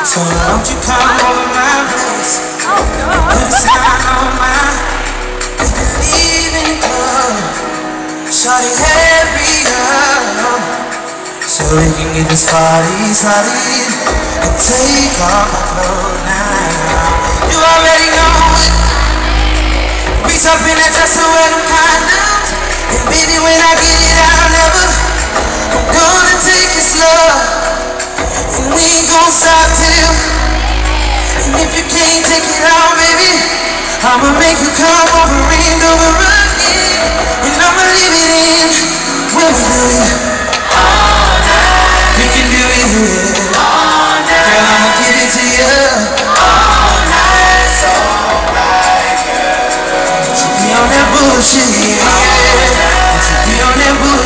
So why don't you come over my place? Put a sign on my you leave in club Shawty hurry up So we can get this party started And take off my clothes now You already know Reach up in that dresser where them condoms And baby when I'ma make you come over and over again And I'ma leave it in When we do it All night We can do it, yeah All night Girl, I'ma give it to you All night So right, girl Don't you be on that bullshit, yeah Don't you be on that bullshit,